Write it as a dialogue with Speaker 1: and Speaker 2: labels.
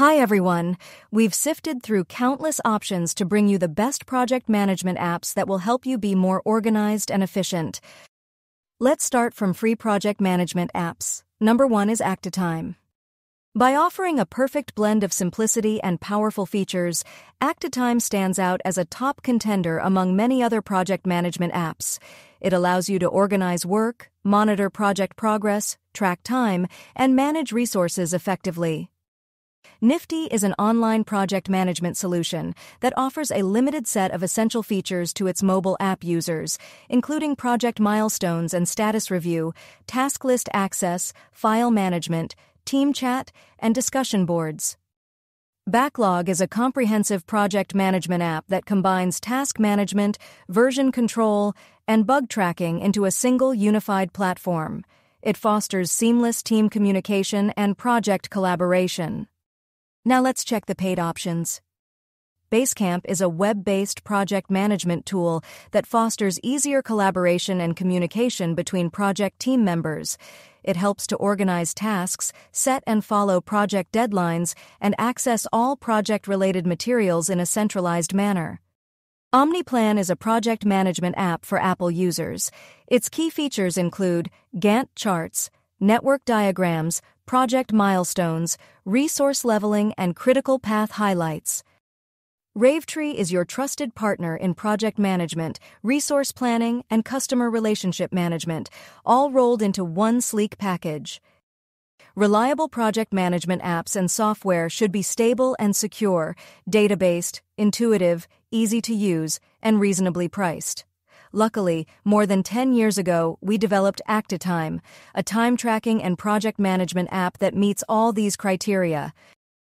Speaker 1: Hi everyone. We've sifted through countless options to bring you the best project management apps that will help you be more organized and efficient. Let's start from free project management apps. Number one is actiTIME. By offering a perfect blend of simplicity and powerful features, actiTIME stands out as a top contender among many other project management apps. It allows you to organize work, monitor project progress, track time, and manage resources effectively. Nifty is an online project management solution that offers a limited set of essential features to its mobile app users, including project milestones and status review, task list access, file management, team chat, and discussion boards. Backlog is a comprehensive project management app that combines task management, version control, and bug tracking into a single unified platform. It fosters seamless team communication and project collaboration. Now let's check the paid options. Basecamp is a web based project management tool that fosters easier collaboration and communication between project team members. It helps to organize tasks, set and follow project deadlines, and access all project related materials in a centralized manner. OmniPlan is a project management app for Apple users. Its key features include Gantt charts, network diagrams, project milestones, resource leveling, and critical path highlights. Ravetree is your trusted partner in project management, resource planning, and customer relationship management, all rolled into one sleek package. Reliable project management apps and software should be stable and secure, data-based, intuitive, easy to use, and reasonably priced. Luckily, more than 10 years ago, we developed actiTIME, a time tracking and project management app that meets all these criteria.